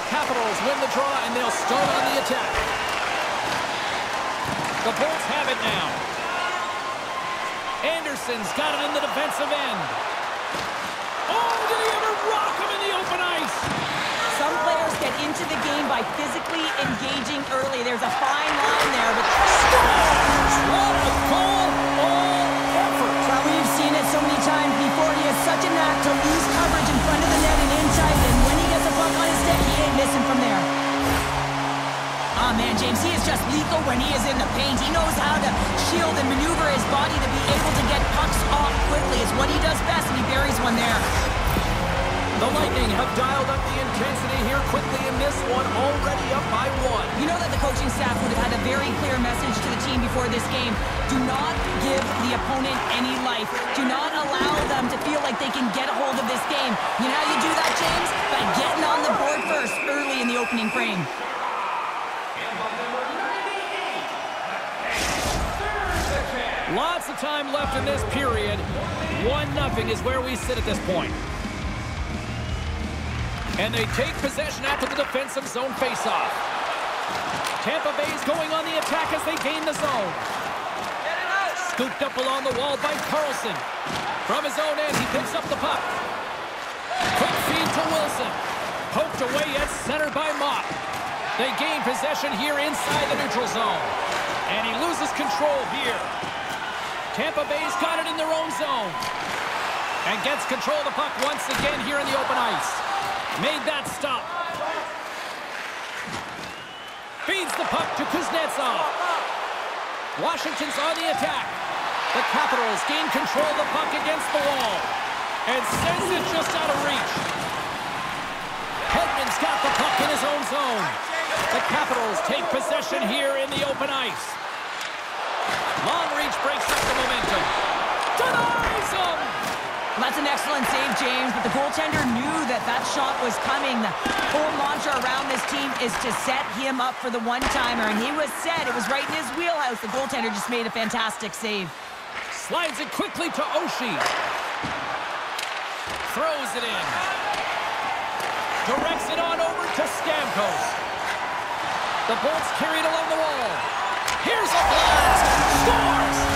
The Capitals win the draw, and they'll start on the attack. The Bolts have it now. Anderson's got it in the defensive end. Oh, did he ever rock him in the open ice? Some players get into the game by physically engaging early. There's a fine line there, but... What a goal! All effort. We've seen it so many times before. He has such a knack to lose coverage in front of the net and inside, and when on he ain't missing from there. Oh, man, James, he is just lethal when he is in the paint. He knows how to shield and maneuver his body to be able to get pucks off quickly. It's what he does best, and he buries one there. The Lightning have dialed up the intensity here quickly in this one, already up by one. You know that the coaching staff would have had a very clear message to the team before this game. Do not give the opponent any life. Do not allow them to feel like they can get a hold of this game. You know how you do that, James? By getting on the board first early in the opening frame. Lots of time left in this period. 1-0 is where we sit at this point. And they take possession after the defensive zone faceoff. Tampa Bay's going on the attack as they gain the zone. Scooped up along the wall by Carlson. From his own end, he picks up the puck. Quick feed to Wilson. Poked away at center by Mott. They gain possession here inside the neutral zone. And he loses control here. Tampa Bay's got it in their own zone. And gets control of the puck once again here in the open ice. Made that stop. Feeds the puck to Kuznetsov. Washington's on the attack. The Capitals gain control of the puck against the wall. And sends it just out of reach. Hedman's got the puck in his own zone. The Capitals take possession here in the open ice. Long reach breaks up the momentum. Denies! That's an excellent save, James, but the goaltender knew that that shot was coming. The whole mantra around this team is to set him up for the one-timer, and he was set. It was right in his wheelhouse. The goaltender just made a fantastic save. Slides it quickly to Oshie. Throws it in. Directs it on over to Stamkos. The Bolts carried along the wall. Here's a blast. Scores!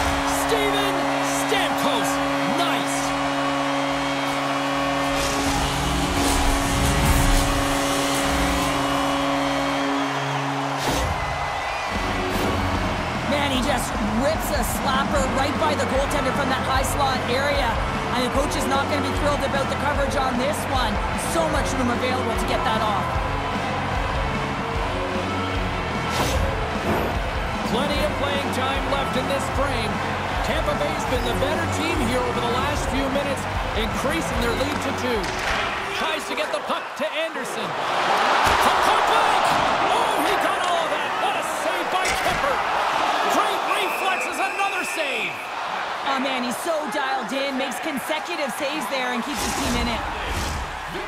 A slapper right by the goaltender from that high slot area. And the coach is not going to be thrilled about the coverage on this one. So much room available to get that off. Plenty of playing time left in this frame. Tampa Bay's been the better team here over the last few minutes, increasing their lead to two. Tries to get the puck to Anderson. To Kuplik! Oh, he got all of that. What a save by Kipper. Great reflexes, another save. He's so dialed in, makes consecutive saves there, and keeps his team in it.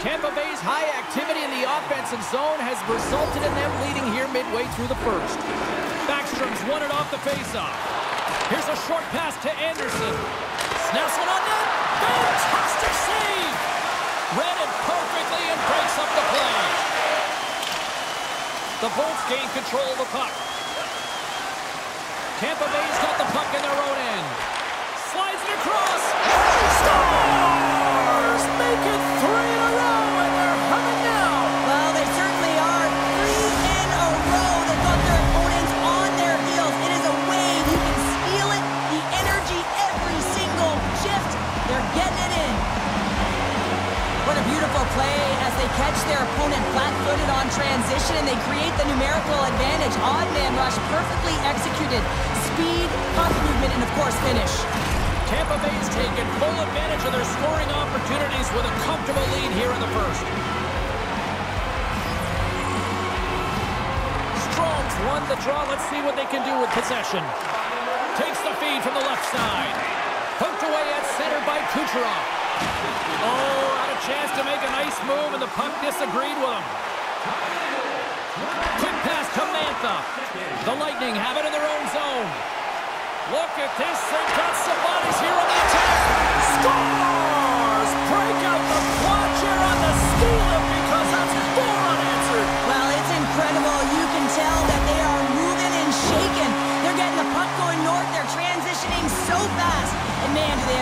Tampa Bay's high activity in the offensive zone has resulted in them leading here midway through the first. Backstrom's won it off the faceoff. Here's a short pass to Anderson. Snaps one on net. Fantastic save! Read it perfectly and breaks up the play. The Bolts gain control of the puck. Tampa Bay's got the puck in their own end. Across. Scores! Make it three in a row, possession. Takes the feed from the left side. Poked away at center by Kucherov. Oh, had a chance to make a nice move, and the puck disagreed with him. Quick pass to Mantha. The Lightning have it in their own zone. Look at this. They've got some bodies here on the attack. Scores! Break out the watcher on the steal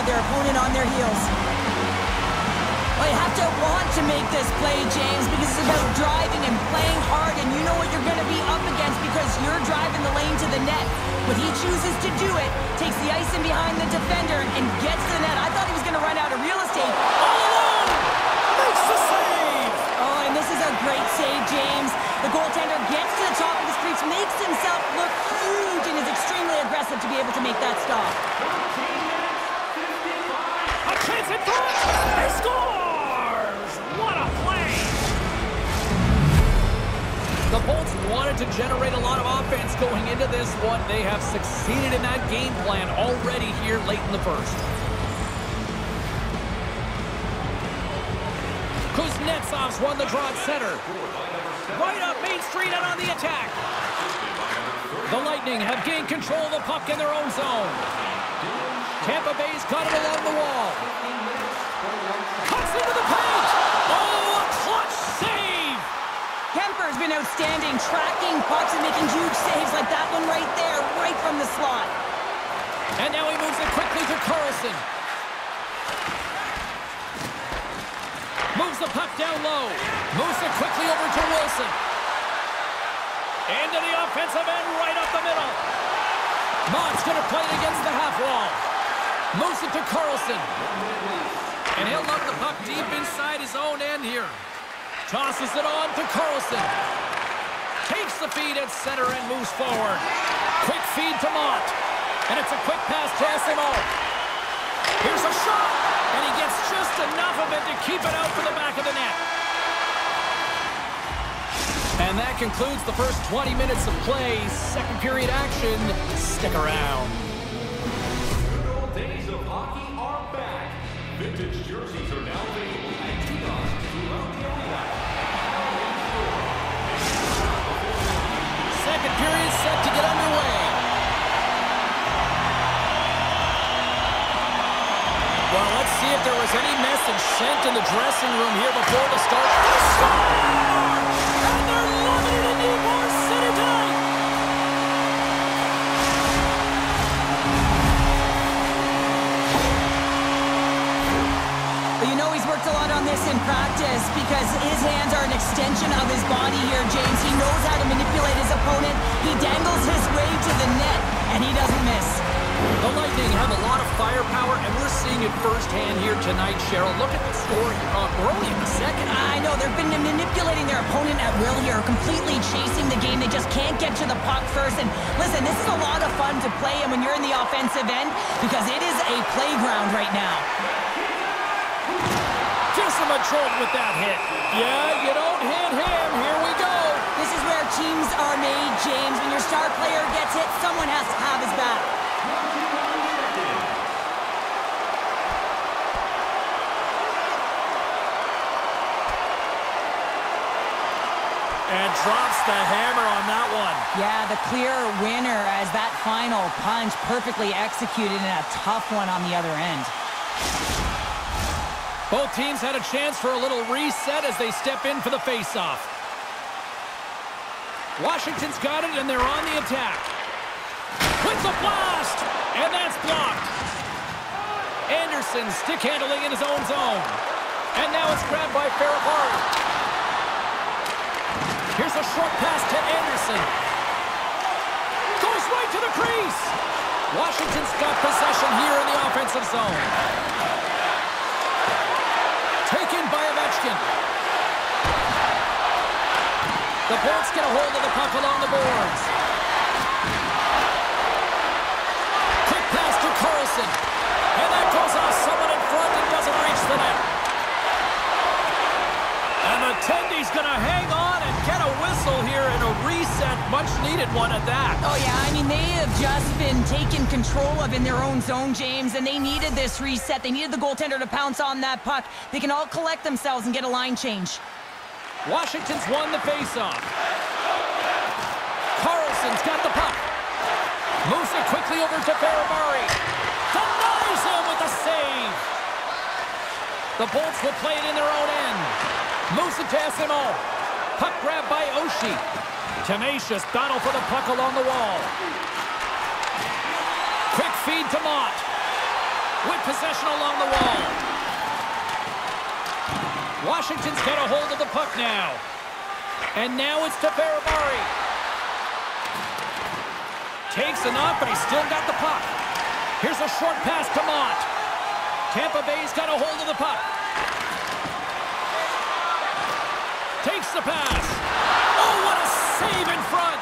their opponent on their heels. Well, you have to want to make this play, James, because it's about driving and playing hard, and you know what you're going to be up against because you're driving the lane to the net. But he chooses to do it, takes the ice in behind the defender and gets to the net. I thought he was going to run out of real estate. All alone! Makes the save! Oh, and this is a great save, James. The goaltender gets to the top of the crease, makes himself look huge, and is extremely aggressive to be able to make that stop. The Bolts wanted to generate a lot of offense going into this one. They have succeeded in that game plan already here late in the first. Kuznetsov's won the draw at center. Right up Main Street and on the attack. The Lightning have gained control of the puck in their own zone. Tampa Bay's got it along the wall. Cuts into the paint. Oh, a clutch. Kuemper's been outstanding, tracking pucks and making huge saves like that one right there, right from the slot. And now he moves it quickly to Carlson. Moves the puck down low. Moves it quickly over to Wilson. Into the offensive end, right up the middle. Mott's going to play it against the half wall. Moves it to Carlson. And he'll lug the puck deep inside his own end here. Tosses it on to Carlson. Takes the feed at center and moves forward. Quick feed to Mott. And it's a quick pass to SMO. Here's a shot. And he gets just enough of it to keep it out for the back of the net. And that concludes the first 20 minutes of play. Second period action. Stick around. Days of hockey are back. Vintage jerseys are now Second period set to get underway. Well, let's see if there was any message sent in the dressing room here before the start. This in practice because his hands are an extension of his body here, James. He knows how to manipulate his opponent. He dangles his way to the net, and he doesn't miss. The Lightning have a lot of firepower, and we're seeing it firsthand here tonight, Cheryl. Look at the score. Uh, we're only in the second. I know, they've been manipulating their opponent at will here, completely chasing the game. They just can't get to the puck first. And listen, this is a lot of fun to play and when you're in the offensive end because it is a playground right now. Gives him a jolt with that hit. Yeah, you don't hit him. Here we go. This is where teams are made, James. When your star player gets hit, someone has to have his back. And drops the hammer on that one. Yeah, the clear winner as that final punch perfectly executed and a tough one on the other end. Both teams had a chance for a little reset as they step in for the faceoff. Washington's got it, and they're on the attack. With the blast! And that's blocked. Anderson stick handling in his own zone. And now it's grabbed by Fehervary. Here's a short pass to Anderson. Goes right to the crease. Washington's got possession here in the offensive zone. Taken by The Bolts get a hold of the puck along the boards. Quick pass to Carlson. Much needed one at that. Oh, yeah, I mean, they have just been taken control of in their own zone, James, and they needed this reset. They needed the goaltender to pounce on that puck. They can all collect themselves and get a line change. Washington's won the faceoff. Carlson's got the puck. Moves it quickly over to Fehervary. Denies him with the save. The Bolts will play it in their own end. Moves it to SMO. Puck grab by Oshie. Tenacious battle for the puck along the wall. Quick feed to Mott. with possession along the wall. Washington's got a hold of the puck now. And now it's to Fehervary. Takes a knock, but he's still got the puck. Here's a short pass to Mott. Tampa Bay's got a hold of the puck. Takes the pass. Save in front.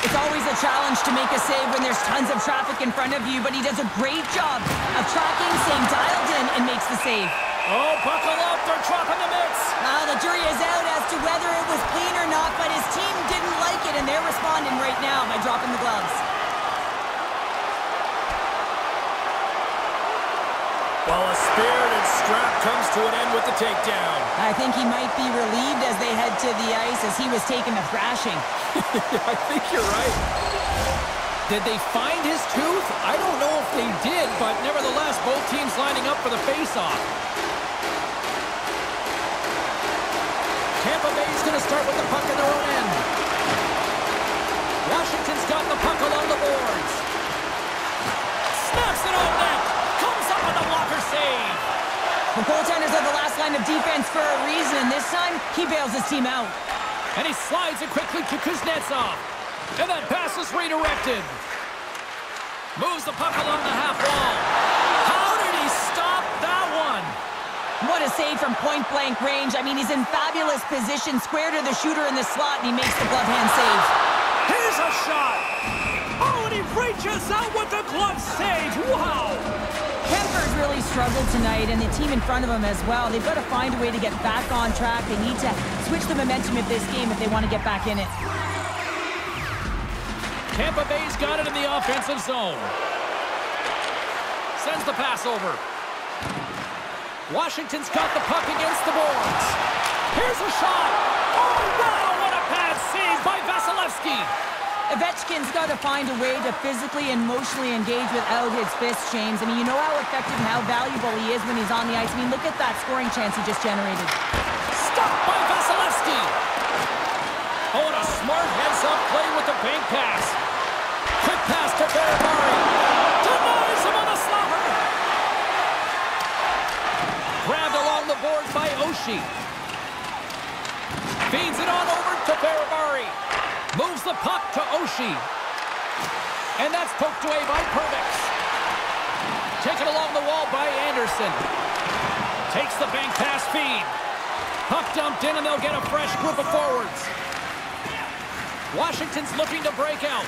It's always a challenge to make a save when there's tons of traffic in front of you, but he does a great job of tracking, staying dialed in, and makes the save. Oh, buckle up. They're dropping the mitts. Now ah, the jury is out as to whether it was clean or not, but his team didn't like it, and they're responding right now by dropping the gloves. Well, a spirited strap comes to an end with the takedown. I think he might be relieved as they head to the ice as he was taking a thrashing. I think you're right. Did they find his tooth? I don't know if they did, but nevertheless, both teams lining up for the faceoff. Tampa Bay's going to start with the puck in their own end. Washington's got the puck along the boards. The goaltenders are the last line of defense for a reason, and this time he bails his team out. And he slides it quickly to Kuznetsov. And that pass is redirected. Moves the puck along the half wall. How did he stop that one? What a save from point-blank range. I mean, he's in fabulous position, square to the shooter in the slot, and he makes the glove hand save. Here's a shot. Oh, and he reaches out with the glove save. Wow. Really struggled tonight, and the team in front of them as well. They've got to find a way to get back on track. They need to switch the momentum of this game if they want to get back in it. Tampa Bay's got it in the offensive zone. Sends the pass over. Washington's got the puck against the boards. Here's a shot. Oh, wow, what a bad save by Vasilevskiy. Ovechkin's got to find a way to physically and emotionally engage without his fists, James. I mean, you know how effective and how valuable he is when he's on the ice. I mean, look at that scoring chance he just generated. Stopped by Vasilevskiy. Oh, and a smart heads-up play with the bank pass. Quick pass to Fehervary. Denies him on the slapper. Grabbed along the boards by Oshie. Feeds it on over to Fehervary. Moves the puck to Oshie. And that's poked away by Perbix. Taken along the wall by Anderson. Takes the bank pass feed. Puck dumped in and they'll get a fresh group of forwards. Washington's looking to break out.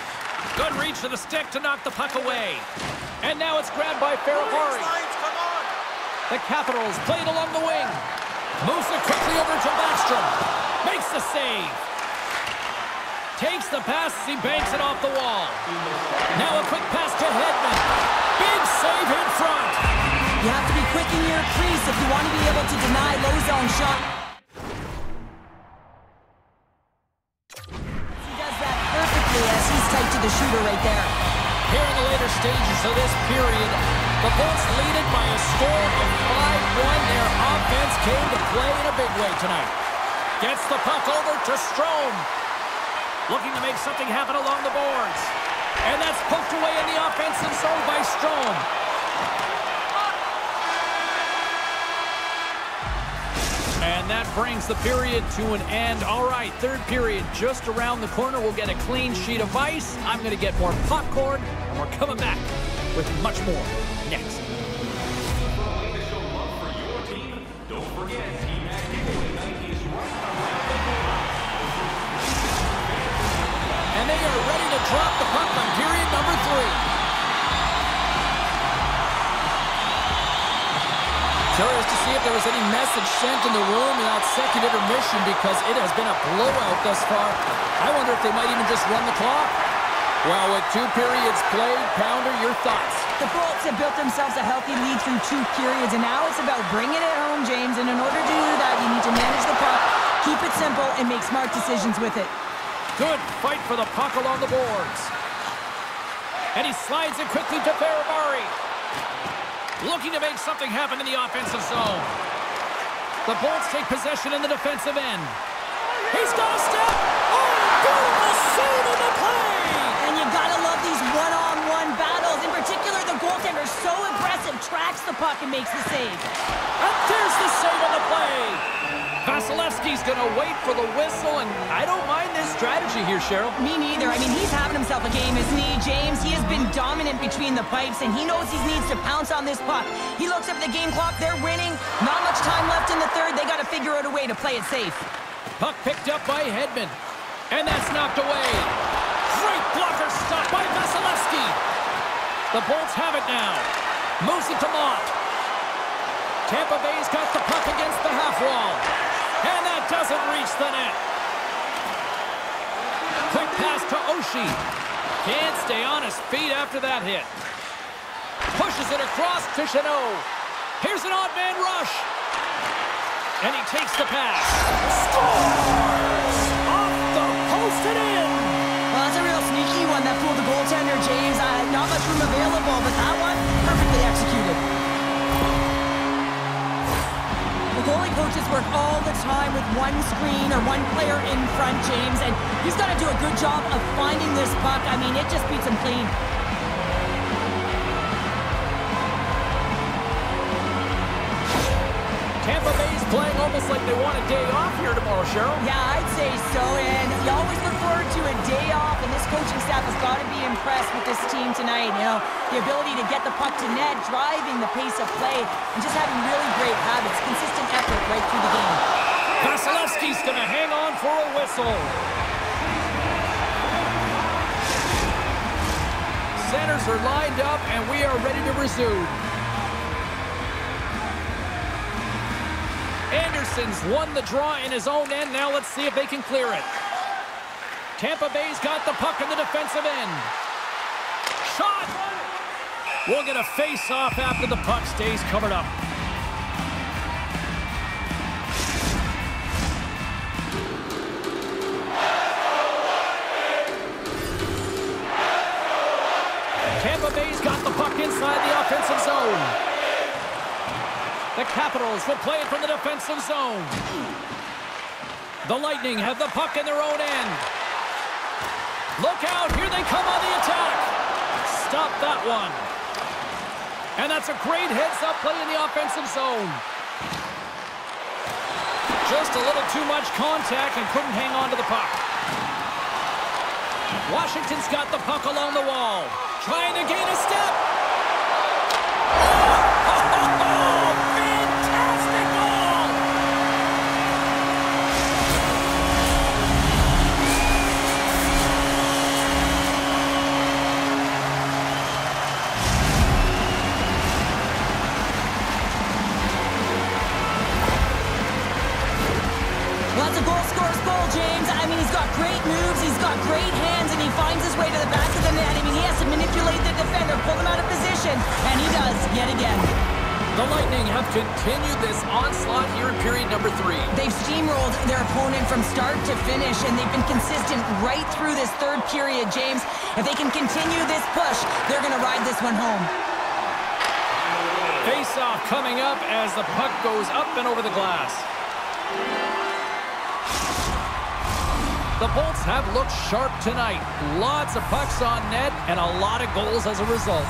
Good reach to the stick to knock the puck away. And now it's grabbed by Fehervary. The Capitals played along the wing. Moves it quickly over to Backstrom. Makes the save. Takes the pass as he banks it off the wall. Now a quick pass to Hedman. Big save in front. You have to be quick in your crease if you want to be able to deny low zone shot. He does that perfectly as he's tight to the shooter right there. Here in the later stages of this period, the Bolts lead it by a score of 5-1. Their offense came to play in a big way tonight. Gets the puck over to Strome. Looking to make something happen along the boards. And that's poked away in the offensive zone by Strome. And that brings the period to an end. All right, third period just around the corner. We'll get a clean sheet of ice. I'm going to get more popcorn, and we're coming back with much more next. Don't forget right And they are ready to drop the puck on period number three. Curious to see if there was any message sent in the room in that second intermission because it has been a blowout thus far. I wonder if they might even just run the clock. Well, with two periods played, Pounder, your thoughts? The Bolts have built themselves a healthy lead through two periods, and now it's about bringing it home, James. And in order to do that, you need to manage the puck, keep it simple, and make smart decisions with it. Good fight for the puck along the boards. And he slides it quickly to Fehervary. Looking to make something happen in the offensive zone. The Bolts take possession in the defensive end. He's got a step. Oh, beautiful save in the play. And you gotta love these one-on-one battles. In particular, the goaltender's so aggressive, tracks the puck and makes the save. And there's the save on the play. Vasilevskiy's going to wait for the whistle, and I don't mind this strategy here, Cheryl. Me neither. I mean, he's having himself a game, isn't he, James? He has been dominant between the pipes, and he knows he needs to pounce on this puck. He looks at the game clock. They're winning. Not much time left in the third. They got to figure out a way to play it safe. Puck picked up by Hedman. And that's knocked away. Great blocker stop by Vasilevskiy. The Bolts have it now. Moves it to Mott. Tampa Bay's got the puck against the half wall. And that doesn't reach the net. Quick pass to Oshie. Can't stay on his feet after that hit. Pushes it across to Chanot. Here's an odd man rush. And he takes the pass. Scores! Off the post and in. Well, that's a real sneaky one that fooled the goaltender, James. Uh, not much room available, but that one, perfectly executed. Goalie coaches work all the time with one screen or one player in front, James, and he's got to do a good job of finding this puck. I mean, it just beats him clean. Playing almost like they want a day off here tomorrow, Cheryl. Yeah, I'd say so, and you always look forward to a day off, and this coaching staff has got to be impressed with this team tonight. You know, the ability to get the puck to net, driving the pace of play, and just having really great habits, consistent effort right through the game. Vasilevskiy's going to hang on for a whistle. Centers are lined up, and we are ready to resume. Anderson's won the draw in his own end. Now let's see if they can clear it. Tampa Bay's got the puck in the defensive end. Shot! We'll get a face-off after the puck stays covered up. Tampa Bay's got the puck inside the offensive zone. The Capitals will play it from the defensive zone. The Lightning have the puck in their own end. Look out, here they come on the attack. Stop that one. And that's a great heads-up play in the offensive zone. Just a little too much contact and couldn't hang on to the puck. Washington's got the puck along the wall. Trying to gain a step. That's a goal scorer's goal, James. I mean, he's got great moves, he's got great hands, and he finds his way to the back of the net. I mean, he has to manipulate the defender, pull him out of position, and he does yet again. The Lightning have continued this onslaught here in period number three. They've steamrolled their opponent from start to finish, and they've been consistent right through this third period, James. If they can continue this push, they're going to ride this one home. Face-off coming up as the puck goes up and over the glass. The Bolts have looked sharp tonight. Lots of pucks on net and a lot of goals as a result.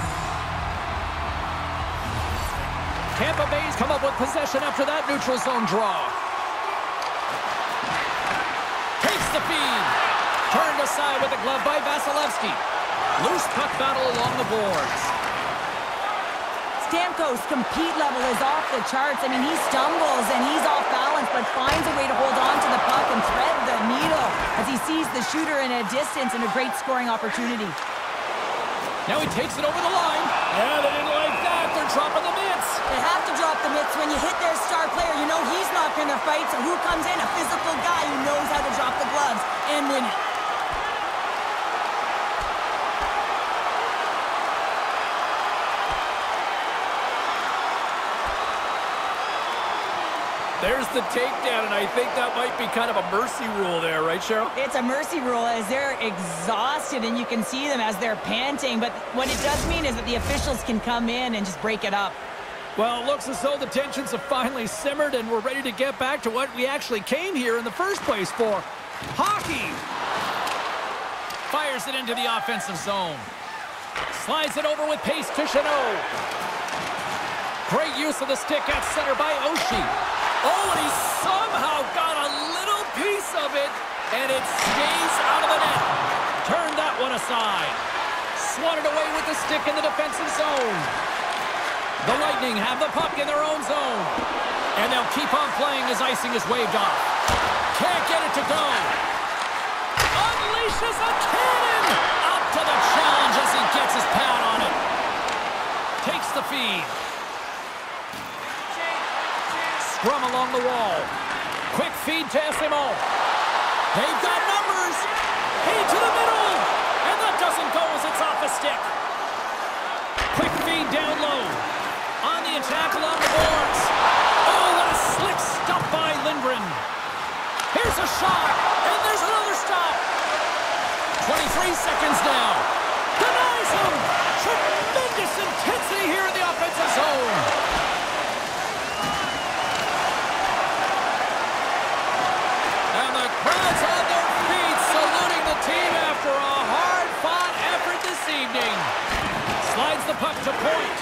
Tampa Bay's come up with possession after that neutral zone draw. Takes the feed. Turned aside with the glove by Vasilevskiy. Loose puck battle along the boards. Stamkos' compete level is off the charts. I mean, he stumbles and he's off balance, but finds a way to hold on to the puck and thread the needle as he sees the shooter in a distance and a great scoring opportunity. Now he takes it over the line. Yeah, they didn't like that. They're dropping the mitts. They have to drop the mitts when you hit their star player. You know he's not going to fight, so who comes in? A physical guy who knows how to drop the gloves and win it. There's the takedown, and I think that might be kind of a mercy rule there, right, Cheryl? It's a mercy rule as they're exhausted and you can see them as they're panting. But what it does mean is that the officials can come in and just break it up. Well, it looks as though the tensions have finally simmered and we're ready to get back to what we actually came here in the first place for. Hockey! Fires it into the offensive zone. Slides it over with pace to Chanot. Great use of the stick at center by Oshie. Oh, and he somehow got a little piece of it, and it stays out of the net. Turn that one aside. Swatted away with the stick in the defensive zone. The Lightning have the puck in their own zone. And they'll keep on playing as icing is waved off. Can't get it to go. Unleashes a cannon! Up to the challenge as he gets his pad on it. Takes the feed. Scrum along the wall. Quick feed to Esimo. They've got numbers. Feed to the middle. And that doesn't go as it's off the stick. Quick feed down low. On the attack along the boards. Oh, what a slick stop by Lindgren. Here's a shot. And there's another stop. 23 seconds now. cut to point.